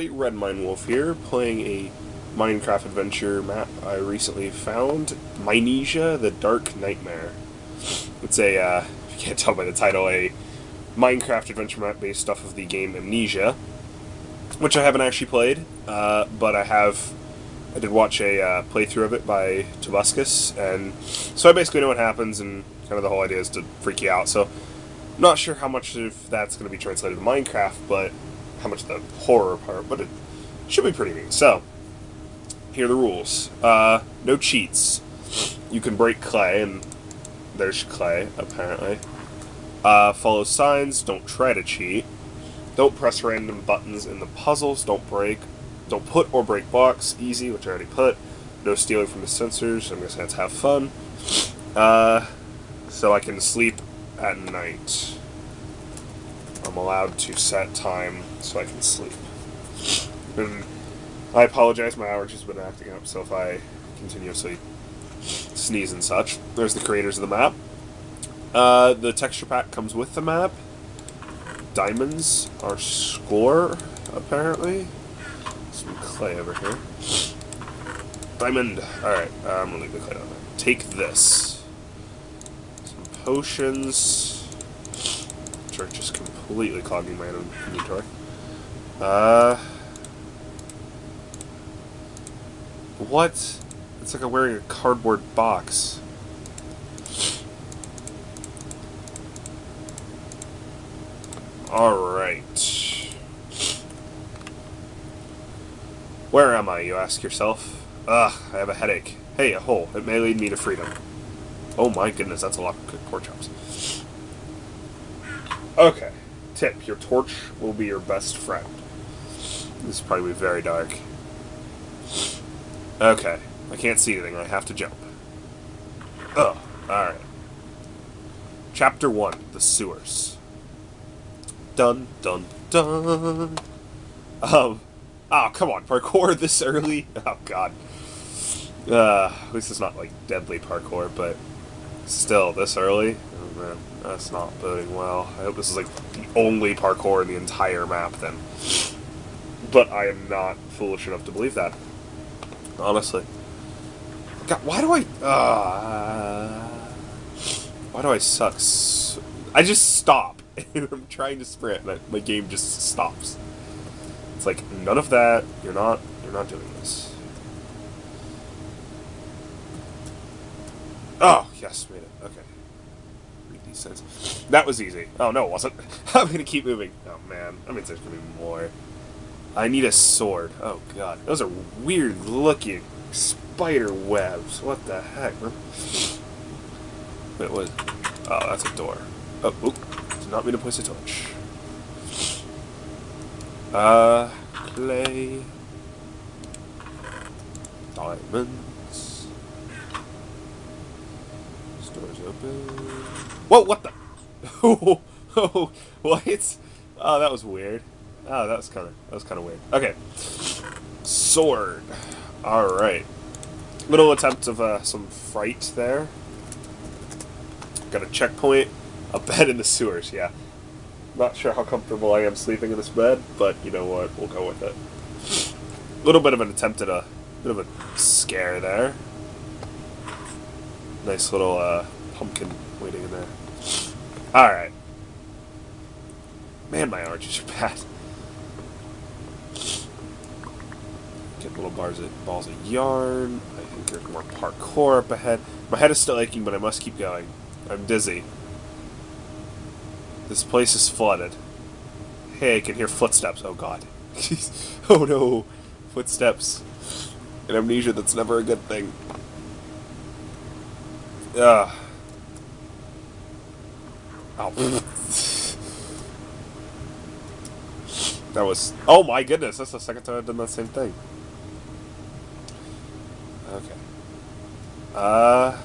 everybody, Red Mine Wolf here, playing a Minecraft adventure map I recently found, Minesia, the Dark Nightmare. It's a, uh, if you can't tell by the title, a Minecraft adventure map based off of the game Amnesia, which I haven't actually played, uh, but I have, I did watch a uh, playthrough of it by Tobuscus, and so I basically know what happens, and kind of the whole idea is to freak you out, so not sure how much of that's going to be translated to Minecraft, but how much the horror part, but it should be pretty neat. So, here are the rules. Uh, no cheats. You can break clay, and there's clay, apparently. Uh, follow signs, don't try to cheat. Don't press random buttons in the puzzles, don't break. Don't put or break blocks, easy, which I already put. No stealing from the sensors, I'm just to have fun. Uh, so I can sleep at night. I'm allowed to set time so I can sleep. And I apologize, my allergies have been acting up, so if I continuously sneeze and such. There's the creators of the map. Uh, the texture pack comes with the map. Diamonds are score, apparently. Some clay over here. Diamond. Alright, I'm gonna leave the clay on there. Take this. Some potions. Just completely clogging my inventory. Uh. What? It's like I'm wearing a cardboard box. Alright. Where am I, you ask yourself? Ugh, I have a headache. Hey, a hole. It may lead me to freedom. Oh my goodness, that's a lot of good pork chops. Okay. Tip, your torch will be your best friend. This is probably very dark. Okay. I can't see anything. I have to jump. Oh, alright. Chapter 1, The Sewers. Dun, dun, dun. Um, oh, come on, parkour this early? Oh, God. Uh, at least it's not, like, deadly parkour, but still, this early? Man, that's not boding well. I hope this is, like, the only parkour in the entire map, then. But I am not foolish enough to believe that. Honestly. God, why do I... Uh, why do I suck? I just stop. I'm trying to sprint, and my game just stops. It's like none of that. You're not. You're not doing this. Oh yes, made it. Okay. Signs. That was easy. Oh no, it wasn't. I'm gonna keep moving. Oh man, I mean there's gonna be more. I need a sword. Oh god, those are weird looking spider webs. What the heck, man? Wait, what? Oh, that's a door. Oh, oop. Did not mean to place a torch. Uh, clay. Diamonds. Stores open. Whoa, what the? Oh, what? Oh, that was weird. Oh, that was kind of that was kind of weird. Okay, sword. All right. Little attempt of uh, some fright there. Got a checkpoint. A bed in the sewers. Yeah. Not sure how comfortable I am sleeping in this bed, but you know what? We'll go with it. A little bit of an attempt at a bit of a scare there. Nice little uh, pumpkin waiting in there. All right. Man, my allergies are bad. Get little bars of, balls of yarn. I think there's more parkour up ahead. My head is still aching, but I must keep going. I'm dizzy. This place is flooded. Hey, I can hear footsteps. Oh god. oh no. Footsteps. In amnesia, that's never a good thing. Ugh. That was... Oh my goodness, that's the second time I've done that same thing. Okay. Uh...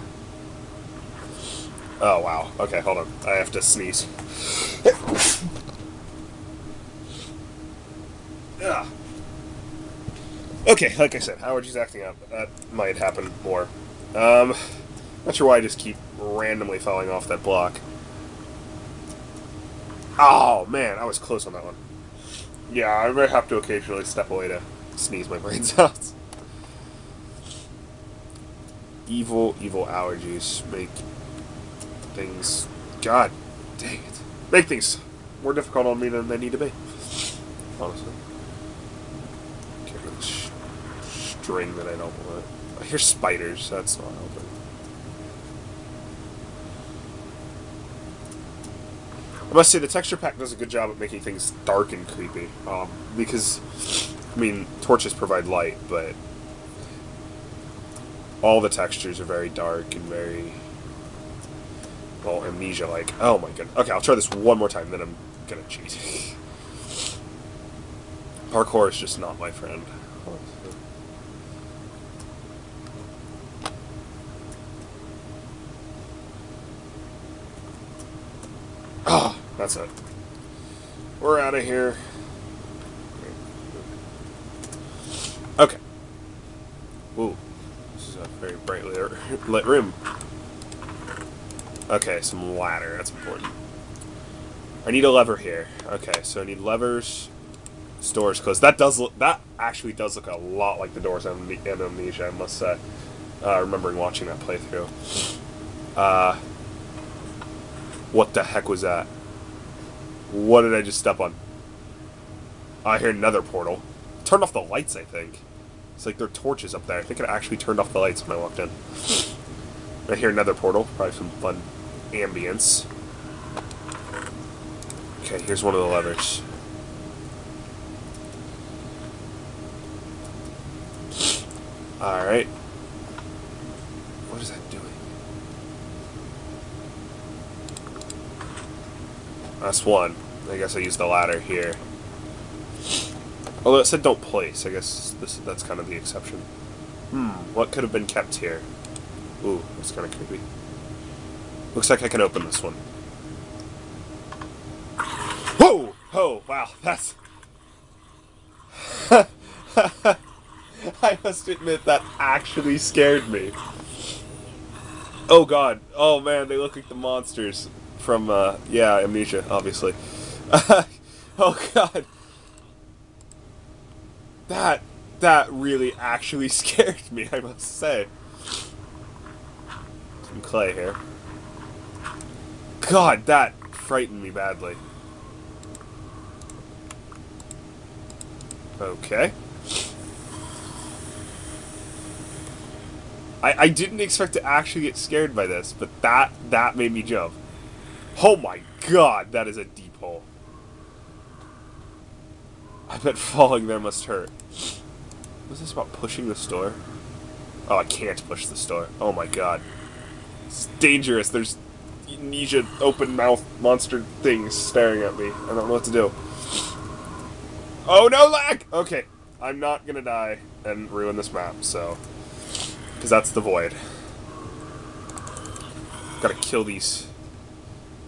Oh, wow. Okay, hold on. I have to sneeze. Okay, like I said, allergies acting up. That might happen more. Um, not sure why I just keep randomly falling off that block. Oh, man, I was close on that one. Yeah, I might have to occasionally step away to sneeze my brains out. Evil, evil allergies make things. God dang it. Make things more difficult on me than they need to be. Honestly. Get rid of this string that I don't want. I hear spiders, that's not helping. I must say the texture pack does a good job at making things dark and creepy. Um, because, I mean, torches provide light, but all the textures are very dark and very, well, amnesia-like. Oh my god. Okay, I'll try this one more time, then I'm gonna cheat. Parkour is just not my friend. Ah, that's it. We're out of here. Okay. Ooh, this is a very brightly lit room. Okay, some ladder. That's important. I need a lever here. Okay, so I need levers. Doors closed. That does look. That actually does look a lot like the doors in Amnesia. I must say. Uh, remembering watching that playthrough. Uh, what the heck was that? What did I just step on? Ah, I hear another portal. Turned off the lights, I think. It's like there are torches up there. I think it actually turned off the lights when I walked in. I hear another portal. Probably some fun ambience. Okay, here's one of the levers. Alright. What is that doing? That's one. I guess I use the ladder here. Although it said don't place, I guess this that's kind of the exception. Hmm, what could have been kept here? Ooh, that's kind of creepy. Looks like I can open this one. Whoa! Oh, wow, that's... I must admit that actually scared me. Oh god. Oh man, they look like the monsters from, uh, yeah, Amnesia, obviously. oh god. That, that really actually scared me, I must say. Some clay here. God, that frightened me badly. Okay. I, I didn't expect to actually get scared by this, but that that made me jump. Oh my god, that is a deep hole. I bet falling there must hurt. Was this about pushing the store? Oh, I can't push the store. Oh my god. It's dangerous. There's amnesia open mouth monster things staring at me. I don't know what to do. Oh no, lag! Okay, I'm not gonna die and ruin this map, so. Because that's the void. Gotta kill these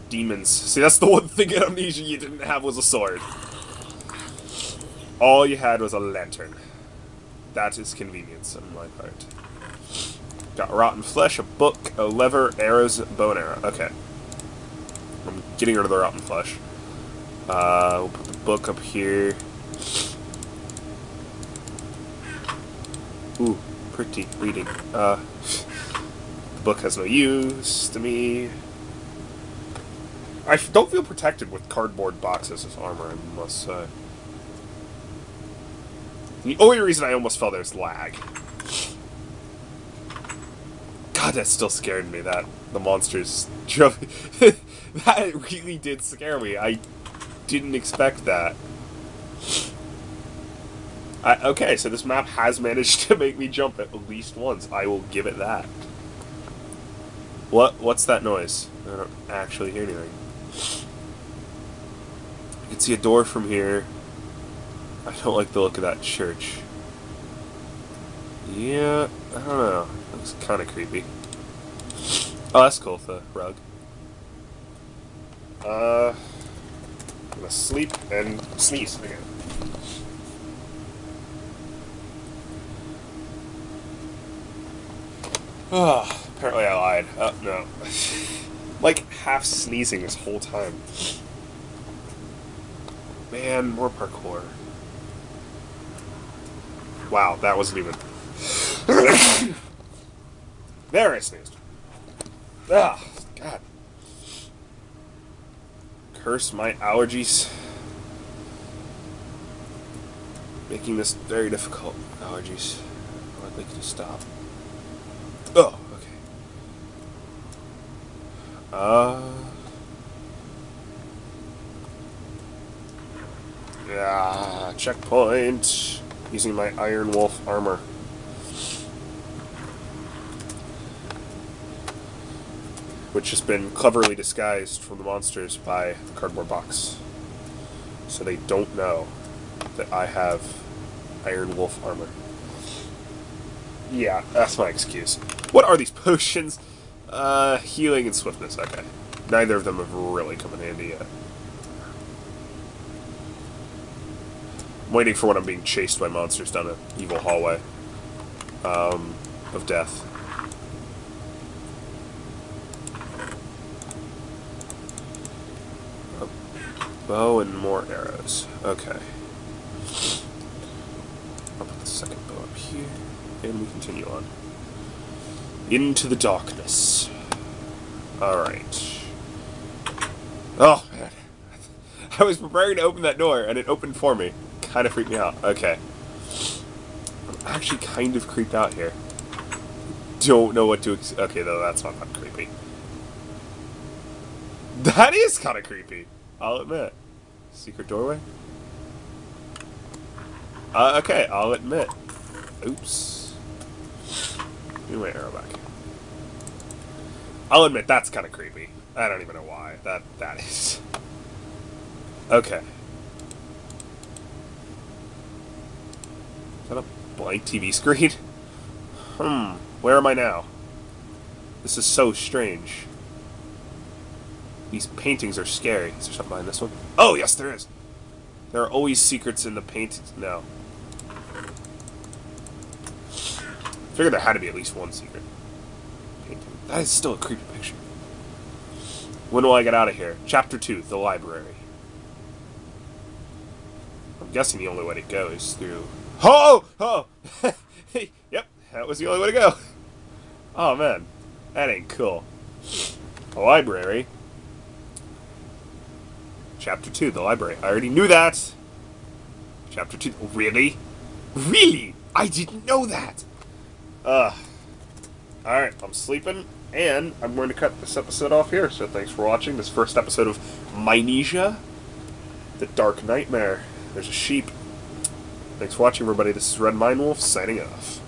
demons. See, that's the one thing in Amnesia you didn't have was a sword. All you had was a lantern. That is convenience on my part. Got rotten flesh, a book, a lever, arrows, bone arrow. Okay. I'm getting rid of the rotten flesh. Uh, we'll put the book up here. Ooh, pretty reading. Uh, the book has no use to me. I don't feel protected with cardboard boxes as armor, I must say. The only reason I almost fell there is lag. God, that still scared me, that the monsters jump that really did scare me. I didn't expect that. I, okay, so this map has managed to make me jump at least once. I will give it that. What? What's that noise? I don't actually hear anything. You can see a door from here. I don't like the look of that church. Yeah, I don't know. Looks kind of creepy. Oh, that's cool, the rug. Uh, I'm gonna sleep and sneeze again. Oh, apparently I lied. Oh, no. like half sneezing this whole time. man, more parkour. Wow, that wasn't even. there I sneezed. Ah, God. Curse my allergies. Making this very difficult. Allergies. I'd like you to stop. Oh, okay. Uh. Yeah, checkpoint. Using my Iron Wolf armor. Which has been cleverly disguised from the monsters by the cardboard box. So they don't know that I have Iron Wolf armor. Yeah, that's my excuse. What are these potions? Uh, healing and swiftness, okay. Neither of them have really come in handy yet. Waiting for when I'm being chased by monsters down an evil hallway um, of death. A bow and more arrows. Okay. I'll put the second bow up here, and we continue on. Into the darkness. Alright. Oh, man. I was preparing to open that door, and it opened for me kind of freaked me out. Okay. I'm actually kind of creeped out here. Don't know what to... Ex okay, though, that's not that creepy. That is kind of creepy. I'll admit. Secret doorway? Uh, okay, I'll admit. Oops. My arrow back. I'll admit, that's kind of creepy. I don't even know why. That That is... Okay. Blank TV screen? Hmm, where am I now? This is so strange. These paintings are scary. Is there something behind this one? Oh, yes, there is. There are always secrets in the paintings. No. Figured there had to be at least one secret. Painting. That is still a creepy picture. When will I get out of here? Chapter 2, The Library. I'm guessing the only way to go is through Oh! Oh! yep, that was the only way to go. Oh, man. That ain't cool. A library. Chapter 2, the library. I already knew that. Chapter 2. Really? Really? I didn't know that! Ugh. Alright, I'm sleeping, and I'm going to cut this episode off here. So thanks for watching this first episode of Minesia, The Dark Nightmare. There's a sheep. Thanks for watching, everybody. This is Red Mine Wolf signing off.